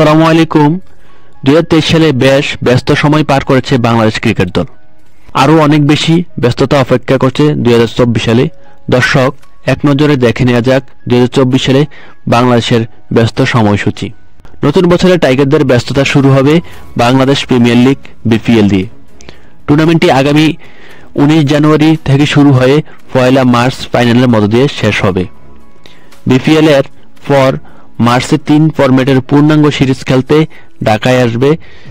আসসালামু আলাইকুম। দুই সালে বেশ ব্যস্ত সময় পার করেছে বাংলাদেশ ক্রিকেট দল। আরও অনেক বেশি ব্যস্ততা অপেক্ষা করছে দুই হাজার চব্বিশ সালে। দর্শক, এক নজরে দেখে নেওয়া যাক দুই সালে বাংলাদেশের ব্যস্ত সময়সূচি। নতুন বছরে টাইগারদের ব্যস্ততা শুরু হবে বাংলাদেশ প্রিমিয়ার লিগ, বিপিএল দিয়ে। টুর্নামেন্টটি আগামী উনিশ জানুয়ারি থেকে শুরু হয়ে পয়লা মার্চ ফাইনালের মধ্য দিয়ে শেষ হবে। বিপিএল এর পর মার্চে তিন ফরম্যাটের পূর্ণাঙ্গ সিরিজ খেলতে ঢাকায় আসবে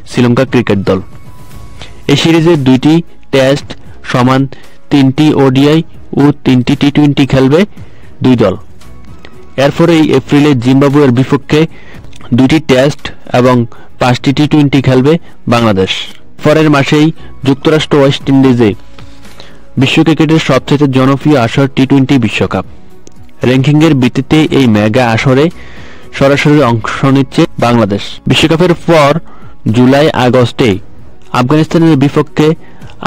শ্রীলঙ্কা ক্রিকেট দল। এই সিরিজে দুইটি টেস্ট সমান তিনটি ওডিআই ও তিনটি টি টোয়েন্টি খেলবে দুই দল। এরপরে এই এপ্রিলে জিম্বাবুয়ের বিপক্ষে দুইটি টেস্ট এবং পাঁচটি টি টোয়েন্টি খেলবে বাংলাদেশ। পরের মাসেই যুক্তরাষ্ট্র ওয়েস্ট ইন্ডিজে বিশ্ব ক্রিকেটের সবচেয়ে জনপ্রিয় আসর টি টোয়েন্টি বিশ্বকাপ। র্যাঙ্কিংয়ের ভিত্তিতে এই মেগা আসরে সরাসরি অংশ নিচ্ছে বাংলাদেশ। বিশ্বকাপের পর জুলাই, আগস্টে আফগানিস্তানের বিপক্ষে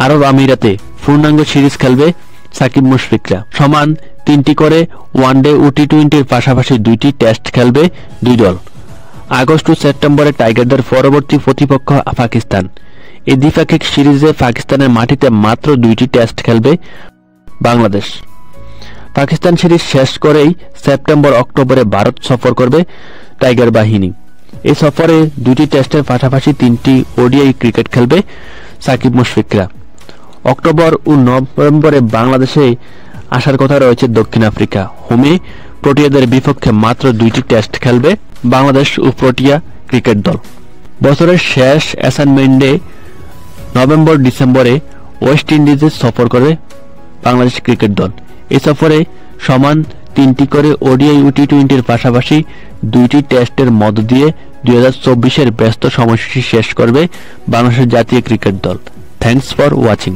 আরব আমিরাতে পূর্ণাঙ্গ সিরিজ খেলবে সাকিব মুশফিকরা। সমান তিনটি করে ওয়ানডে ও টি টোয়েন্টির পাশাপাশি দুইটি টেস্ট খেলবে দুই দল। আগস্ট ও সেপ্টেম্বরে টাইগারদের পরবর্তী প্রতিপক্ষ পাকিস্তান। এই দ্বিপাক্ষিক সিরিজে পাকিস্তানের মাটিতে মাত্র দুইটি টেস্ট খেলবে বাংলাদেশ। পাকিস্তান সিরিজ শেষ করেই সেপ্টেম্বর, অক্টোবরে ভারত সফর করবে টাইগার বাহিনী। এই সফরে দুটি টেস্টের পাশাপাশি তিনটি ওডিআই ক্রিকেট খেলবে সাকিব মুশফিকরা। অক্টোবর ও নভেম্বরে বাংলাদেশে আসার কথা রয়েছে দক্ষিণ আফ্রিকা। হোমে প্রোটিয়াদের বিপক্ষে মাত্র দুইটি টেস্ট খেলবে বাংলাদেশ ও প্রোটিয়া ক্রিকেট দল। বছরের শেষ অ্যাসাইনমেন্টে নভেম্বর ডিসেম্বরে ওয়েস্ট ইন্ডিজে সফর করবে বাংলাদেশ ক্রিকেট দল। এ সফরে সমান তিনটি করে ওডিআই টি টোয়েন্টির পাশাপাশি দুইটি টেস্টের মধ্য দিয়ে দুই হাজার চব্বিশের ব্যস্ত সময়সূচি শেষ করবে বাংলাদেশের জাতীয় ক্রিকেট দল। Thanks for watching